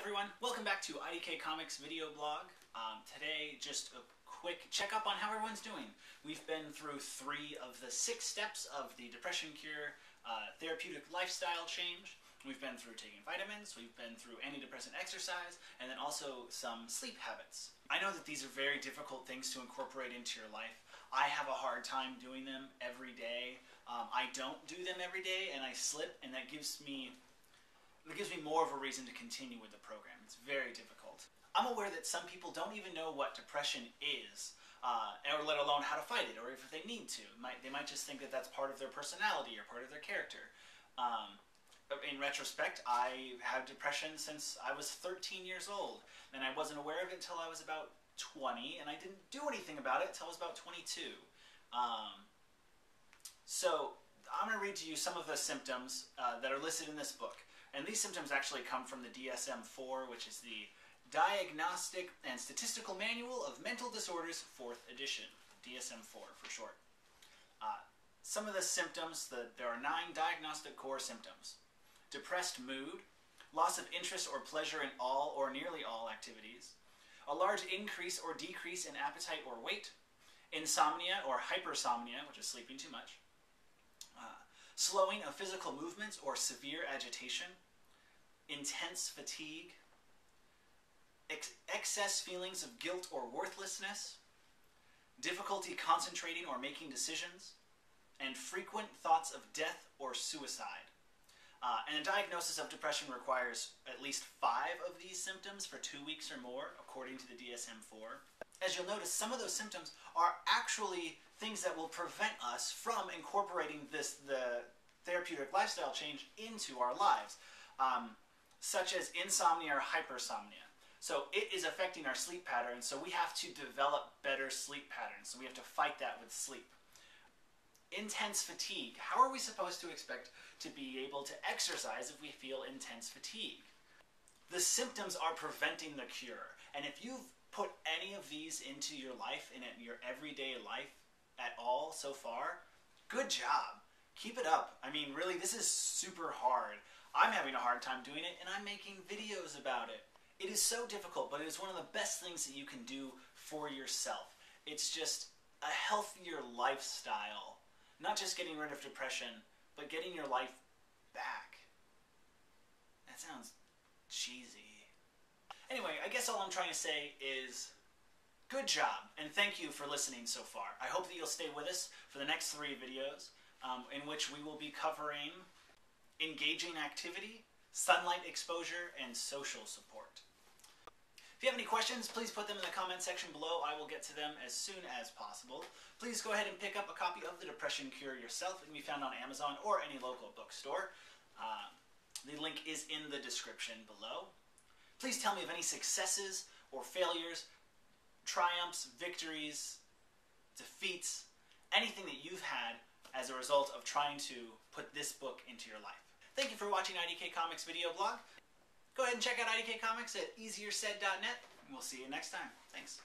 everyone, welcome back to IDK Comics video blog. Um, today, just a quick checkup on how everyone's doing. We've been through three of the six steps of the depression cure uh, therapeutic lifestyle change. We've been through taking vitamins, we've been through antidepressant exercise, and then also some sleep habits. I know that these are very difficult things to incorporate into your life. I have a hard time doing them every day. Um, I don't do them every day, and I slip, and that gives me it gives me more of a reason to continue with the program. It's very difficult. I'm aware that some people don't even know what depression is, uh, or let alone how to fight it, or if they need to. Might, they might just think that that's part of their personality or part of their character. Um, in retrospect, I had depression since I was 13 years old, and I wasn't aware of it until I was about 20, and I didn't do anything about it until I was about 22. Um, so I'm going to read to you some of the symptoms uh, that are listed in this book. And these symptoms actually come from the DSM-4, which is the Diagnostic and Statistical Manual of Mental Disorders, 4th edition, DSM-4 for short. Uh, some of the symptoms, the, there are nine diagnostic core symptoms. Depressed mood, loss of interest or pleasure in all or nearly all activities, a large increase or decrease in appetite or weight, insomnia or hypersomnia, which is sleeping too much, slowing of physical movements or severe agitation, intense fatigue, ex excess feelings of guilt or worthlessness, difficulty concentrating or making decisions, and frequent thoughts of death or suicide. Uh, and a diagnosis of depression requires at least five of these symptoms for two weeks or more, according to the DSM-4. As you'll notice, some of those symptoms are actually things that will prevent us from incorporating this the therapeutic lifestyle change into our lives, um, such as insomnia or hypersomnia. So it is affecting our sleep patterns, so we have to develop better sleep patterns. So we have to fight that with sleep. Intense fatigue. How are we supposed to expect to be able to exercise if we feel intense fatigue? The symptoms are preventing the cure. And if you've put any of these into your life and in your everyday life at all so far, good job. Keep it up. I mean, really, this is super hard. I'm having a hard time doing it, and I'm making videos about it. It is so difficult, but it is one of the best things that you can do for yourself. It's just a healthier lifestyle. Not just getting rid of depression, but getting your life back. That sounds cheesy. Anyway, I guess all I'm trying to say is good job, and thank you for listening so far. I hope that you'll stay with us for the next three videos, um, in which we will be covering engaging activity, sunlight exposure, and social support. If you have any questions, please put them in the comment section below. I will get to them as soon as possible. Please go ahead and pick up a copy of The Depression Cure yourself. It can be found on Amazon or any local bookstore. Uh, the link is in the description below. Please tell me of any successes or failures, triumphs, victories, defeats, anything that you've had as a result of trying to put this book into your life. Thank you for watching IDK Comics video blog. Go ahead and check out IDK Comics at easiersaid.net, and we'll see you next time. Thanks.